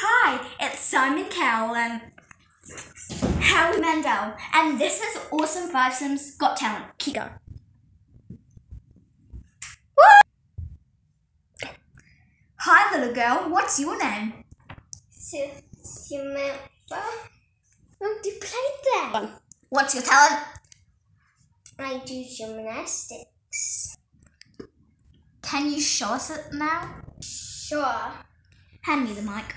Hi, it's Simon Cowell and Howie Mandel, and this is Awesome Five Sims Got Talent. Keep going. Woo! Hi, little girl. What's your name? Samantha. Oh, you played that. What's your talent? I do gymnastics. Can you show us it now? Sure. Hand me the mic.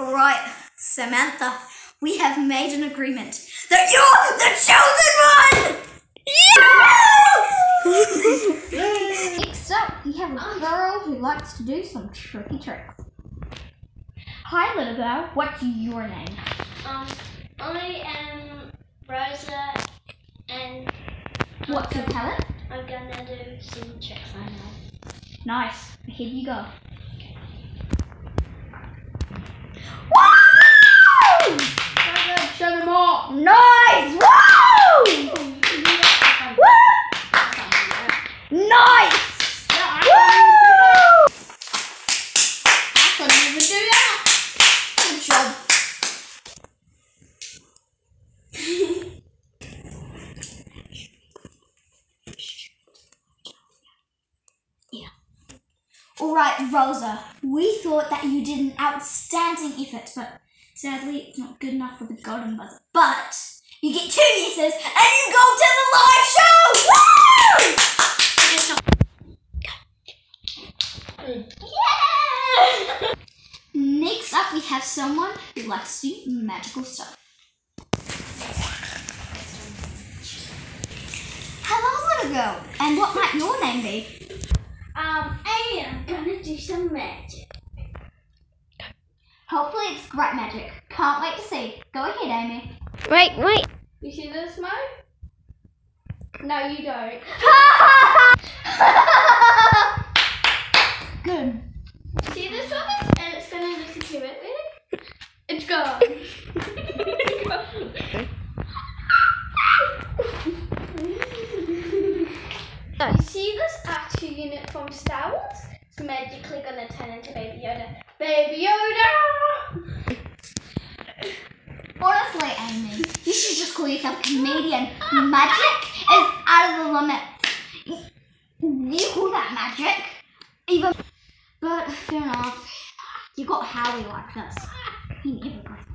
All right, Samantha, we have made an agreement that you're the chosen one! Yeah! Next up, we have a girl who likes to do some tricky tricks. Hi, little girl. What's your name? Um, I am Rosa, and What's your talent? I'm gonna do some tricks I know. Nice. Here you go. Show them all. Nice! Woo! Nice! I couldn't even do that. Good job. yeah. All right, Rosa. We thought that you did an outstanding effort, but sadly, it's not good enough for the golden buzzer. But you get two yeses, and you go to the live show. Woo! Yeah! Next have someone who likes to do magical stuff. Hello, little girl. And what might your name be? Um, I'm gonna do some magic. Hopefully, it's great magic. Can't wait to see. Go ahead, Amy. Wait, wait. You see this mode? No, you don't. Good. See this one? And it's gonna disappear. Wait, wait. It's gone. you see this unit from Star Wars? It's magically gonna turn into Baby Yoda. Baby Yoda! Honestly, Amy, you should just call yourself comedian. Magic is out of the limit. You call that magic? Even. But fair enough. You got Howie like this. He never goes.